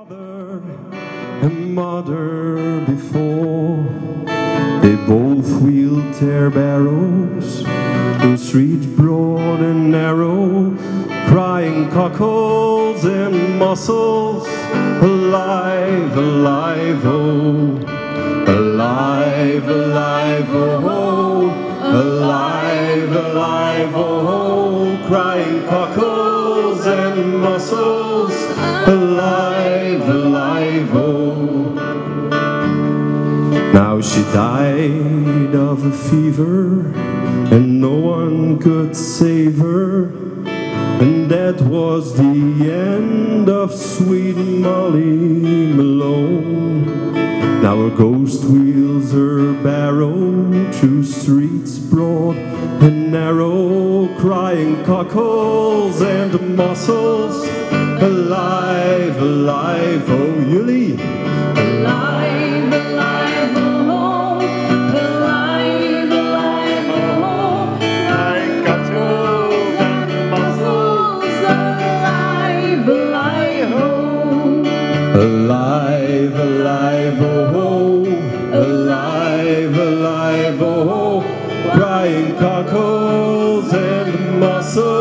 father and mother before. They both wheeled their barrows through streets broad and narrow, crying cockles and mussels, alive, alive, oh, alive, alive, oh, alive, alive, oh, crying cockles and mussels, alive, Now she died of a fever, and no one could save her. And that was the end of sweet Molly Malone. Now her ghost wheels her barrow through streets broad and narrow, crying cockles and mussels. Alive, alive, oh Yuli. Alive, alive, oh, oh. alive, alive, oh, oh. crying cockles and mussels.